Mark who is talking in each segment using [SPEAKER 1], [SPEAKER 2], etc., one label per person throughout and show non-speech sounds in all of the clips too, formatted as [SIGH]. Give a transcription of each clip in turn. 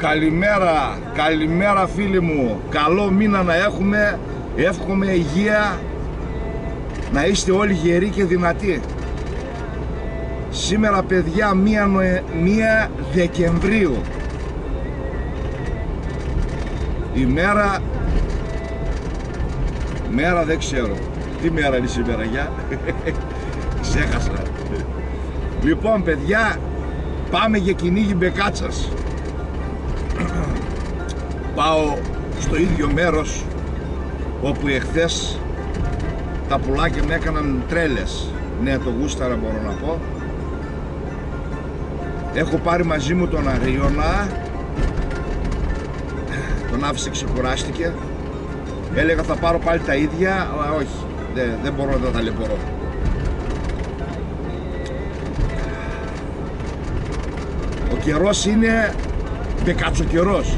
[SPEAKER 1] Καλημέρα, καλημέρα φίλοι μου. Καλό μήνα να έχουμε. Εύχομαι υγεία. Να είστε όλοι γεροί και δυνατοί. Σήμερα παιδιά μία, Νοε... μία Δεκεμβρίου. Η μέρα... Μέρα δεν ξέρω. Τι μέρα είναι σήμερα, για; [LAUGHS] Ξέχασα. Λοιπόν παιδιά, πάμε για κυνήγι μπεκάτσας [CLEARS THROAT] πάω στο ίδιο μέρος όπου εχθές τα πουλάκια με έκαναν τρέλες. Ναι το γούσταρα μπορώ να πω. Έχω πάρει μαζί μου τον Αρίωνα. [CLEARS THROAT] Τον άφησε ξεκουράστηκε. Έλεγα θα πάρω πάλι τα ίδια αλλά όχι δεν, δεν μπορώ να τα ταλαιπωρώ ο καιρός είναι καιρός.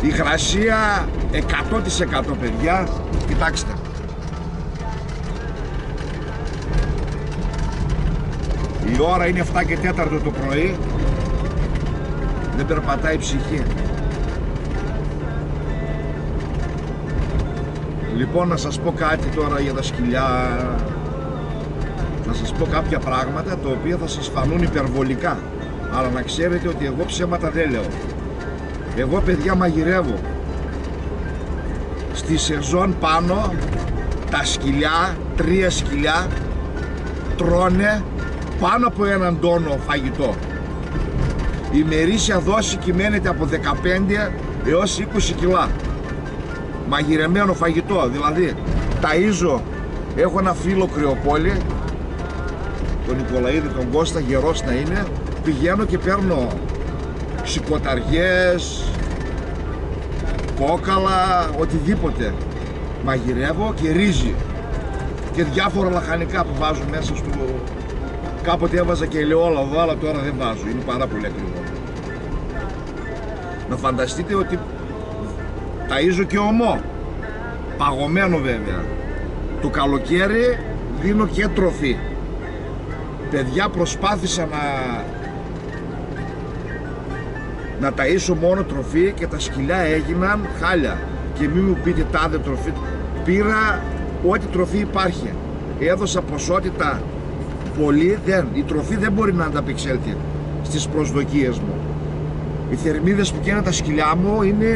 [SPEAKER 1] Η υγρασία 100% παιδιά. Κοιτάξτε. Η ώρα είναι 7 και 4 το πρωί. Δεν περπατάει η ψυχή. Λοιπόν να σας πω κάτι τώρα για τα σκυλιά. Θα σας πω κάποια πράγματα τα οποία θα σας φανούν υπερβολικά αλλά να ξέρετε ότι εγώ ψέματα δεν λέω. Εγώ παιδιά μαγειρεύω. Στη σεζόν πάνω τα σκυλιά, τρία σκυλιά τρώνε πάνω από έναν τόνο φαγητό. Η μερίσια δόση κυμαίνεται από 15 έως 20 κιλά. Μαγειρεμένο φαγητό δηλαδή ταΐζω. Έχω ένα φίλο κρυοπόλη τον Νικολαίδη τον Κώστα γερός να είναι πηγαίνω και παίρνω σηκωταριές, κόκαλα, οτιδήποτε. Μαγειρεύω και ρύζι και διάφορα λαχανικά που βάζω μέσα στο... Κάποτε έβαζα και ελαιόλαδο, αλλά τώρα δεν βάζω, είναι πάρα πολύ ακριβό. Να φανταστείτε ότι ταΐζω και ομό, παγωμένο βέβαια. Το καλοκαίρι δίνω και τροφή. Παιδιά προσπάθησα να να ταΐσω μόνο τροφή και τα σκυλιά έγιναν χάλια. Και μην μου πείτε τάδε τροφή. Πήρα ό,τι τροφή υπάρχει. Έδωσα ποσότητα. Πολύ δεν, η τροφή δεν μπορεί να ανταπεξέλθει στις προσδοκίες μου. Οι θερμίδες που καίνε τα σκυλιά μου είναι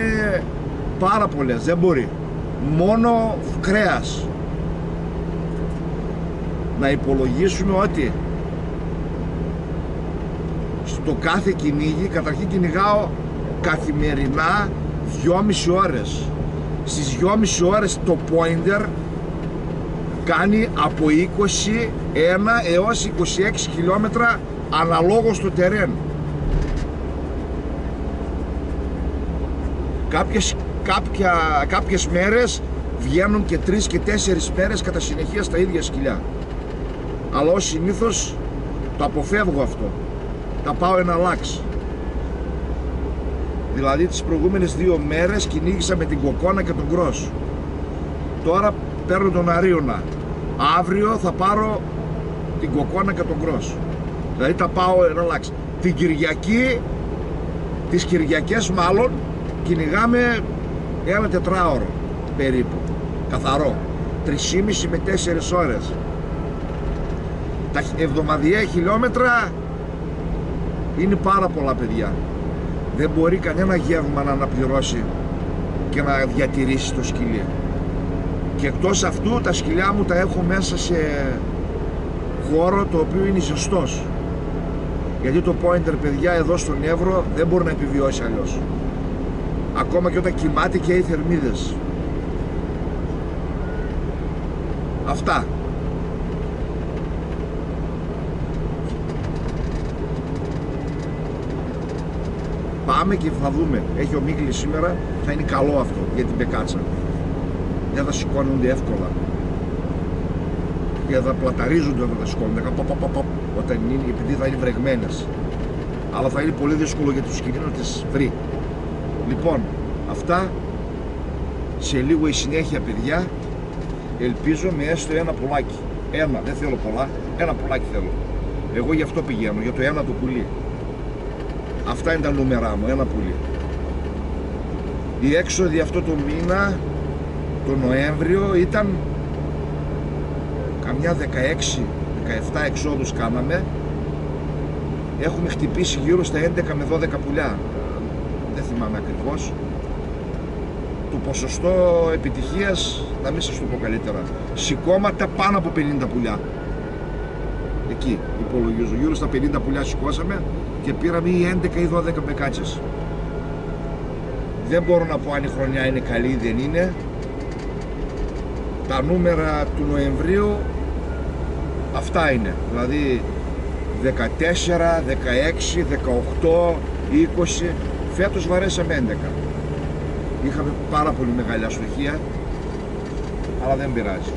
[SPEAKER 1] πάρα πολλές, δεν μπορεί. Μόνο κρέας. Να υπολογίσουμε ότι το κάθε κυνήγι καταρχήν κυνηγάω καθημερινά 2,5 ώρες. Στις 2,5 ώρες το pointer κάνει από 21 έως 26 χιλιόμετρα αναλόγως στο τερέν κάποιες, κάποια, κάποιες μέρες βγαίνουν και 3 και 4 μέρες κατά συνεχεία στα ίδια σκυλιά. Αλλά ως συνήθως το αποφεύγω αυτό τα πάω ένα λάξ. Δηλαδή τις προηγούμενες δύο μέρες κυνήγησα με την κοκόνα και τον κρός. Τώρα παίρνω τον αρίωνα. Αύριο θα πάρω την κοκόνα και τον κρός. Δηλαδή τα πάω ένα λάξ. Την Κυριακή, τις Κυριακές μάλλον, κυνηγάμε ένα τετράωρο περίπου. Καθαρό. 3,5 με 4 ώρες. Τα εβδομαδιαία χιλιόμετρα είναι πάρα πολλά παιδιά. Δεν μπορεί κανένα γεύμα να αναπληρώσει και να διατηρήσει το σκυλί. Και εκτός αυτού τα σκυλιά μου τα έχω μέσα σε χώρο το οποίο είναι ζεστός. Γιατί το pointer παιδιά εδώ στον Εύρο δεν μπορεί να επιβιώσει αλλιώς. Ακόμα και όταν κοιμάται και οι θερμίδες. Αυτά. Πάμε και θα δούμε. Έχει ο Μίγλη σήμερα, θα είναι καλό αυτό για την πεκάτσα. Δεν θα σηκώνονται εύκολα. Και θα πλαταρίζονται όταν θα σηκώνονται. Όταν είναι, επειδή θα είναι βρεγμένες. Αλλά θα είναι πολύ δύσκολο για τους σκηνή να τις βρει. Λοιπόν, αυτά σε λίγο η συνέχεια, παιδιά. Ελπίζω με έστω ένα πουλάκι. Ένα, δεν θέλω πολλά, ένα πουλάκι θέλω. Εγώ γι' αυτό πηγαίνω, για το ένα το πουλί. Αυτά είναι τα νούμερά μου, ένα πουλί. η έξοδη αυτό το μήνα, το Νοέμβριο, ήταν καμιά 16-17 εξόδους κάναμε. Έχουμε χτυπήσει γύρω στα 11 με 12 πουλιά. Δεν θυμάμαι ακριβώς. Το ποσοστό επιτυχίας, να μην σας το πω καλύτερα, σηκώματα πάνω από 50 πουλιά. Εκεί υπολογίζω, γύρω στα 50 πουλιά σηκώσαμε και πήραμε ή 11 ή 12 μπεκάτσες. Δεν μπορώ να πω αν η χρονιά είναι καλή ή δεν είναι. Τα νούμερα του Νοεμβρίου αυτά είναι. Δηλαδή 14, 16, 18, 20. Φέτος βαρέσαμε 11. Είχαμε πάρα πολύ μεγάλη αστοχία, αλλά δεν πειράζει.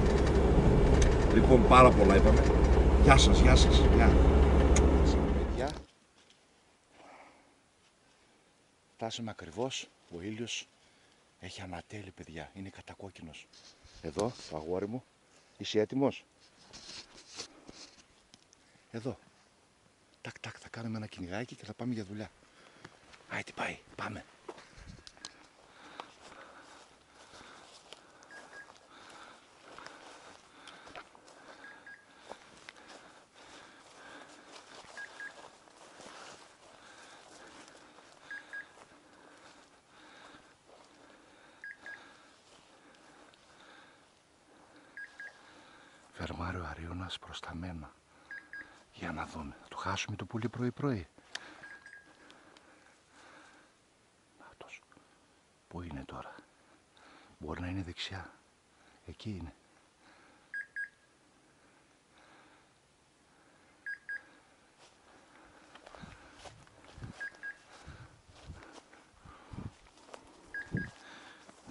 [SPEAKER 1] Λοιπόν, πάρα πολλά είπαμε. Γεια σας, γεια σας. Γεια. Παιδιά, φτάσαμε ακριβώς. Ο ήλιος έχει ανατέλει, παιδιά. Είναι κατακόκκινος. Εδώ, το αγόρι μου. Είσαι έτοιμος; Εδώ. Τακ, τακ, θα κάνουμε ένα κυνηγάκι και θα πάμε για δουλειά. Άιτε πάει, πάμε. Αρίωνας προς τα μένα. Για να δούμε. Θα το χάσουμε το πουλί πρωί πρωί. Νάτος. Πού είναι τώρα; Μπορεί να είναι δεξιά. Εκεί είναι.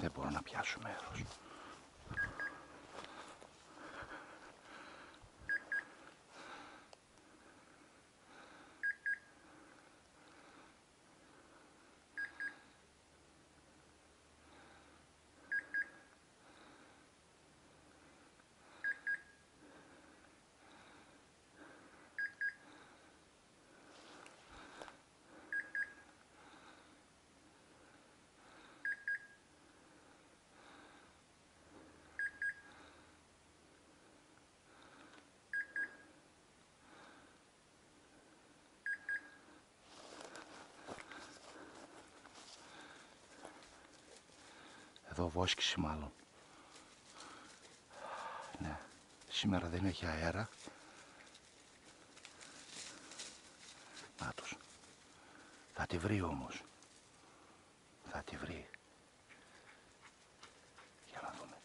[SPEAKER 1] Δεν μπορώ να πιάσω μέρος. Εδώ βόσκηση μάλλον. Ναι, σήμερα δεν έχει αέρα. Να τους. Θα τη βρει όμως. Θα τη βρει. Για να δούμε.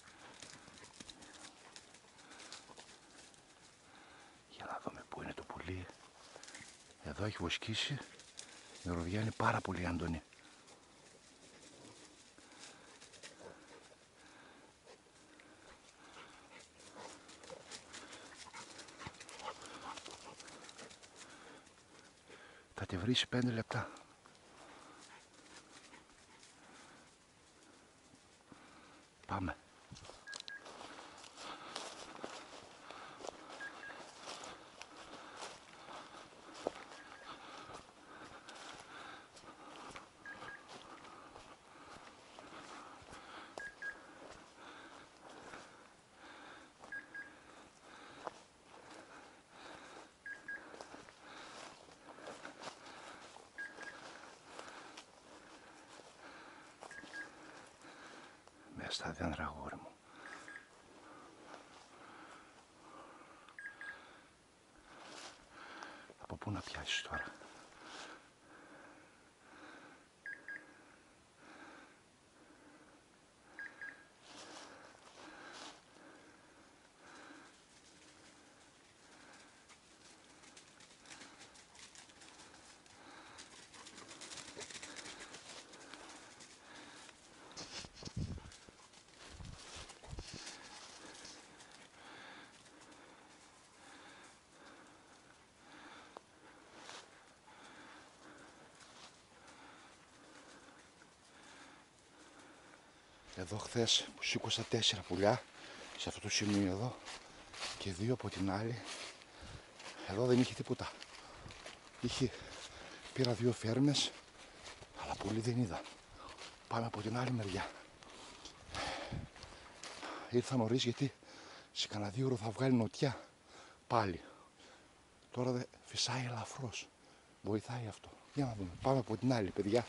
[SPEAKER 1] Για να δούμε πού είναι το πουλί. Εδώ έχει βοσκήσει. Η ροδιά είναι πάρα πολύ έντονη. Θα τη βρει στα δέντρα αγόρι μου. Από πού να πιάσεις τώρα; Εδώ χθες που σήκωσα τέσσερα πουλιά σε αυτό το σημείο εδώ και δύο από την άλλη. Εδώ δεν είχε τίποτα. Είχε, πήρα δύο φέρμες αλλά πολύ δεν είδα.
[SPEAKER 2] Πάμε από την άλλη μεριά. Ήρθα νωρίς γιατί σε κανένα δύο ώρο θα βγάλει νοτιά πάλι. Τώρα δε φυσάει ελαφρώς. Βοηθάει αυτό. Για να δούμε. Πάμε από την άλλη, παιδιά.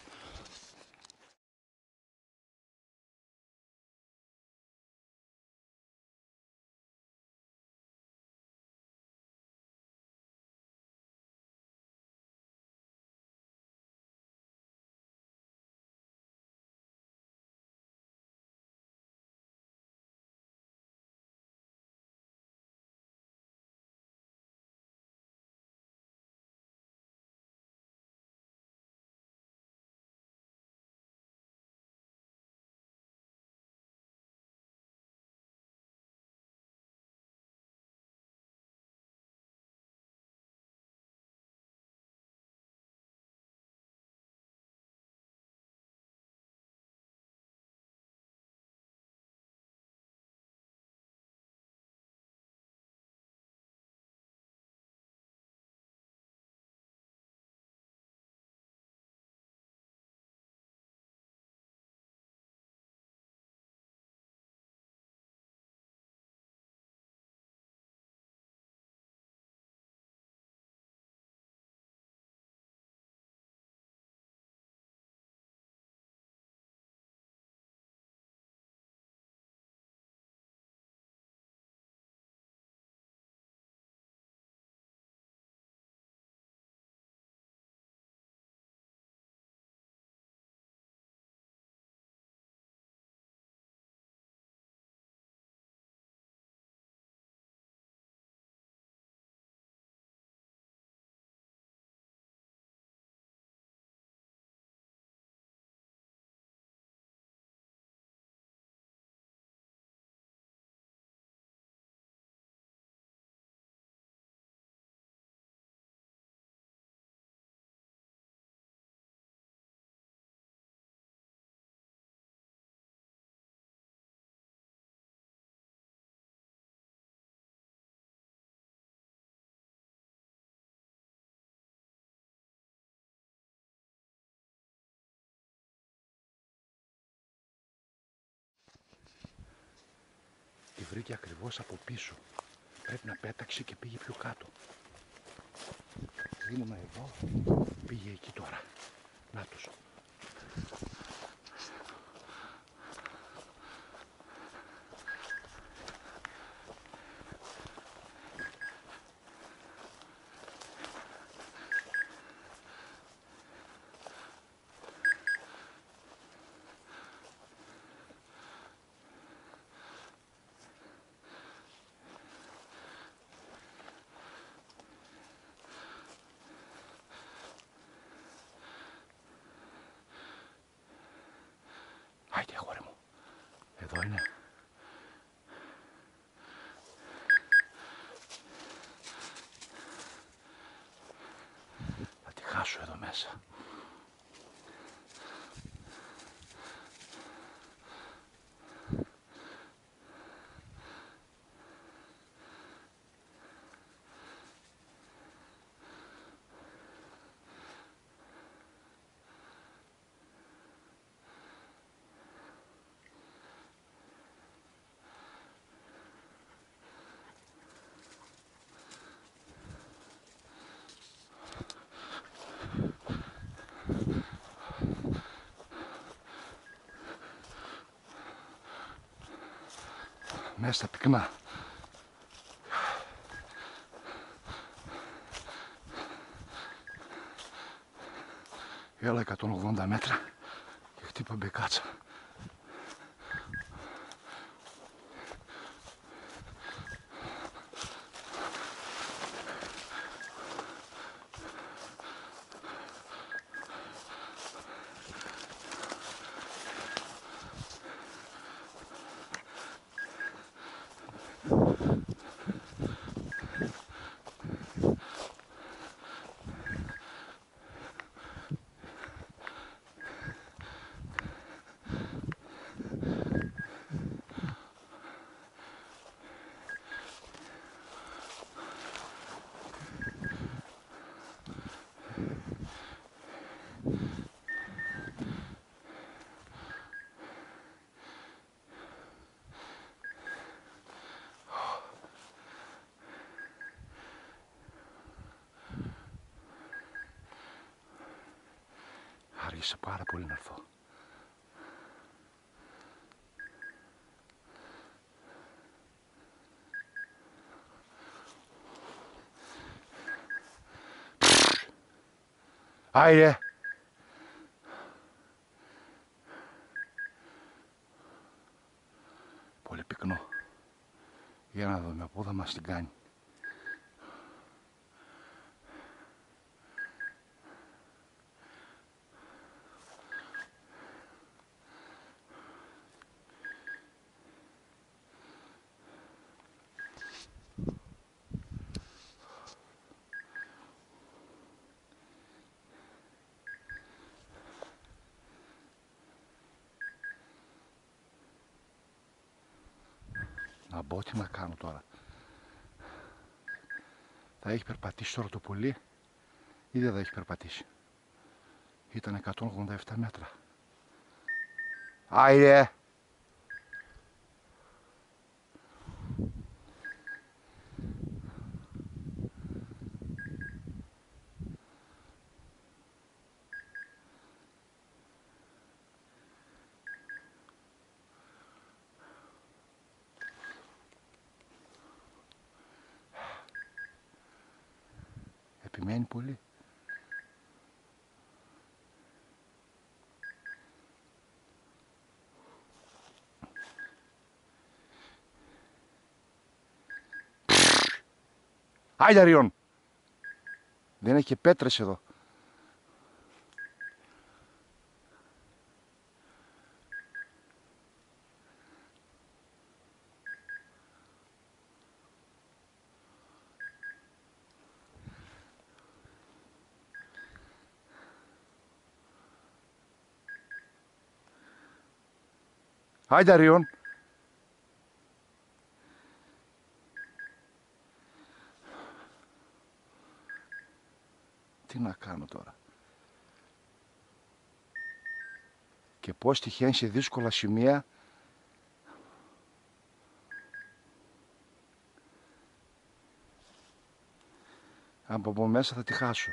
[SPEAKER 2] Βρήκε ακριβώς από πίσω. Πρέπει να πέταξε και πήγε πιο κάτω. Ήμουνα εδώ, πήγε εκεί τώρα. Να τους. Άιτε αγόρι μου. Εδώ είναι. Θα τη χάσω εδώ μέσα. Μέσα στα πυκνά. Έλα 180 μέτρα και χτύπα μπεκάτσα. Άργησα πάρα πολύ να έρθω. Άιρε! Πολύ πυκνό. Για να δούμε πού θα μας την κάνει. Να μπω τι να κάνω τώρα. Θα έχει περπατήσει τώρα το πολύ ή δεν θα έχει περπατήσει. Ήταν 187 μέτρα. Άιρε! Επιμένει πολύ. Άιντε Ριόν. Δεν έχει και πέτρες εδώ. Άιντε Ριόν. Τι να κάνω τώρα; Και πώς τυχαίνει σε δύσκολα σημεία; Από από μέσα θα τη χάσω.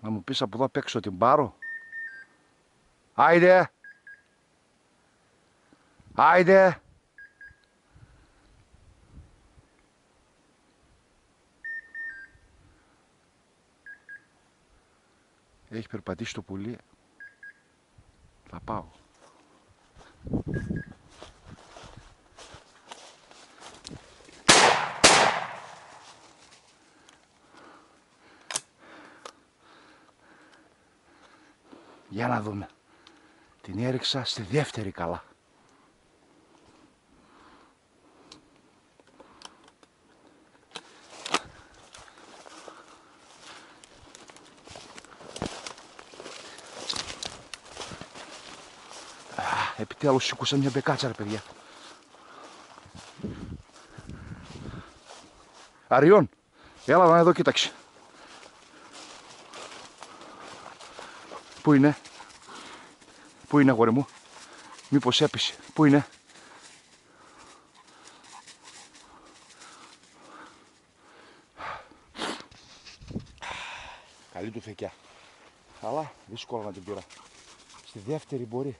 [SPEAKER 2] Να μου πεις από εδώ απ' έξω την πάρω. Άιντε! Άιντε! Έχει περπατήσει το πουλί. Θα πάω. Για να δούμε. Την έριξα στη δεύτερη καλά. Επιτέλους σήκωσα μια μπεκάτσα ρε παιδιά. Αριών, έλα να εδώ κοίταξε. Πού είναι, πού είναι αγόρι μου, μήπως έπεισε, πού είναι; Καλή του φεκιά. Αλλά δύσκολα να την πήρα. Στη δεύτερη μπορεί.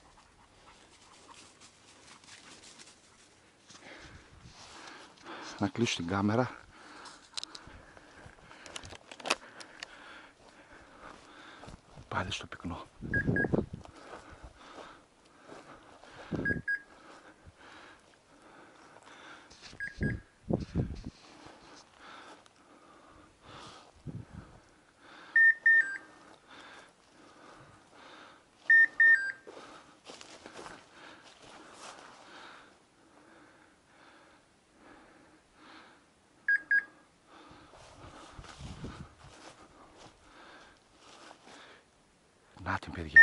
[SPEAKER 2] Να κλείσω την κάμερα. Πάλι στο πυκνό. Να την παιδιά.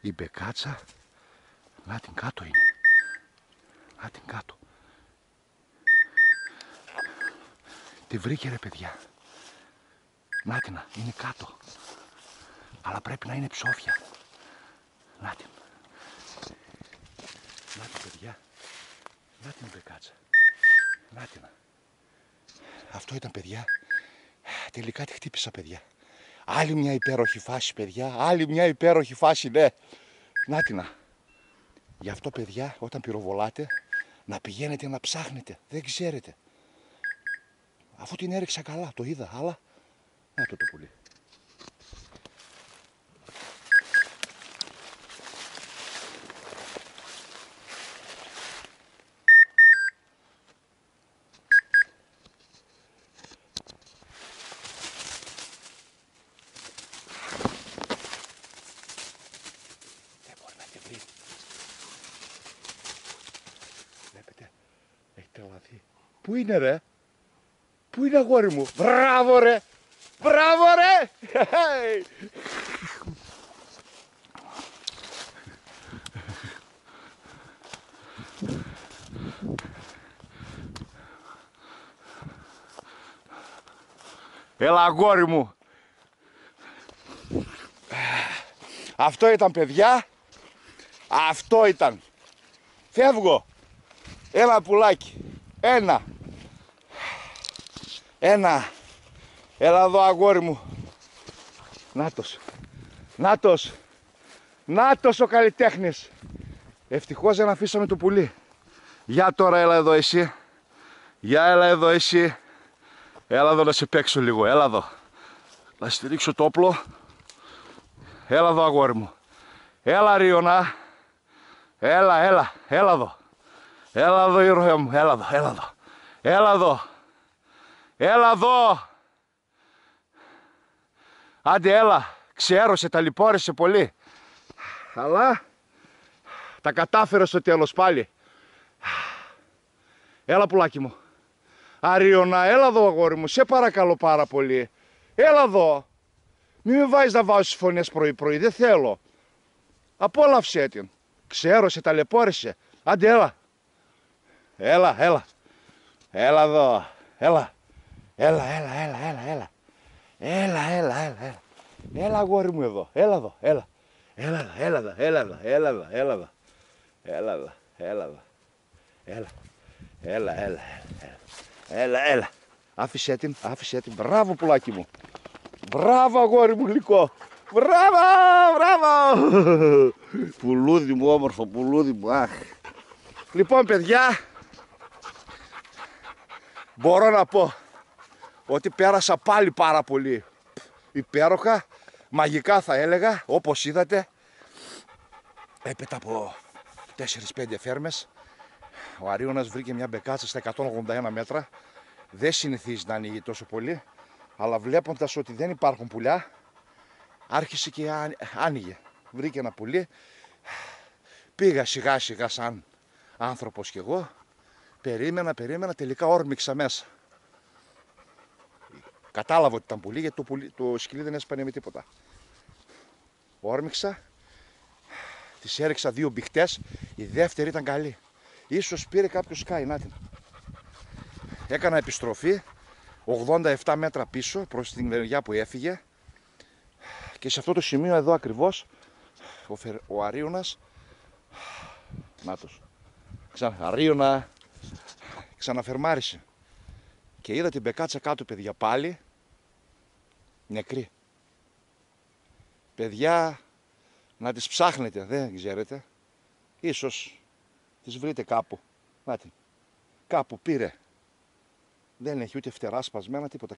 [SPEAKER 2] Η μπεκάτσα. Να την κάτω είναι. Να την κάτω. Τη βρήκε ρε παιδιά. Να την, είναι κάτω. Αλλά πρέπει να είναι ψόφια. Να την. Να την παιδιά. Να την μπεκάτσα. Να την. Αυτό ήταν παιδιά. Τελικά τη χτύπησα παιδιά. Άλλη μια υπέροχη φάση, παιδιά. Άλλη μια υπέροχη φάση, ναι. Να την να. Γι' αυτό, παιδιά, όταν πυροβολάτε, να πηγαίνετε να ψάχνετε. Δεν ξέρετε. Αφού την έριξα καλά, το είδα, αλλά... Να το το πουλί. Δεν μπορεί να τη βρει. Βλέπετε, έχει τρελαθεί. Πού είναι ρε, πού είναι αγόρι μου; Μπράβο ρε, μπράβο ρε. Χεϊ. Έλα αγόρι μου. Αυτό ήταν παιδιά. Αυτό ήταν. Φεύγω. Ένα πουλάκι. Ένα. Ένα. Έλα εδώ αγόρι μου. Νάτος. Νάτος. Νάτος ο καλλιτέχνης. Ευτυχώς δεν αφήσαμε το πουλί. Για τώρα έλα εδώ εσύ. Για έλα εδώ εσύ. Έλα εδώ να σε παίξω λίγο. Έλα εδώ. Να στηρίξω το όπλο. Έλα εδώ αγόρι μου. Έλα Ρίωνα. Έλα, έλα, έλα εδώ. Έλα εδώ ήρωα μου. Έλα εδώ, έλα εδώ. Έλα εδώ. Έλα εδώ. Άντε έλα. Ξέρω σε ταλαιπώρησε πολύ. Αλλά τα κατάφερες στο τέλος πάλι. Έλα πουλάκι μου. Αρίωνα, έλα εδώ αγόρι μου. Σε παρακαλώ πάρα πολύ. Έλα εδώ. Μη με βάζεις να βάζεις φωνές πρωί πρωί. Δεν θέλω. Απόλαυσέ την. Ξέρω, σε ταλαιπώρησε. Άντε έλα. Έλα, έλα. Έλα εδώ. Έλα. Έλα, έλα, έλα, έλα, έλα. Έλα, έλα, έλα, έλα. Έλα αγόρι μου εδώ. Έλα εδώ. Έλα. Έλα εδώ, έλα εδώ, έλα εδώ, έλα εδώ, έλα εδώ. Έλα εδώ, έλα εδώ. Έλα. Έλα, έλα, έλα. Έλα, έλα. Άφησέ την, άφησέ την. Μπράβο πουλάκι μου. Μπράβο αγόρι μου γλυκό. Μπράβο, μπράβο. Πουλούδι μου όμορφο, πουλούδι μου. Αχ. Λοιπόν παιδιά, μπορώ να πω ότι πέρασα πάλι πάρα πολύ υπέροχα, μαγικά θα έλεγα, όπως είδατε. Έπειτα από 4-5 φέρμες, ο Αρίωνας βρήκε μια μπεκάτσα στα 181 μέτρα. Δεν συνηθίζει να ανοίγει τόσο πολύ, αλλά βλέποντας ότι δεν υπάρχουν πουλιά, άρχισε και άν- άνοιγε. Βρήκε ένα πουλί, πήγα σιγά σιγά σαν άνθρωπος κι εγώ, περίμενα, περίμενα, τελικά όρμηξα μέσα. Κατάλαβα ότι ήταν πουλί γιατί το, πουλί, το σκυλί δεν έσπανε με τίποτα. Όρμηξα, τις έριξα δύο μπιχτές, η δεύτερη ήταν καλή. Ίσως πήρε κάποιος σκάι, να την. Έκανα επιστροφή 87 μέτρα πίσω προς την μεριά που έφυγε και σε αυτό το σημείο εδώ ακριβώς ο, Φερ, ο Αρίωνας Νάτος Ξανα, Αρίωνα ξαναφερμάρισε και είδα την πεκάτσα κάτω παιδιά πάλι νεκρή. Παιδιά να τις ψάχνετε δεν ξέρετε. Ίσως τις βρείτε κάπου. Να την κάπου πήρε. Δεν έχει ούτε φτερά σπασμένα τίποτα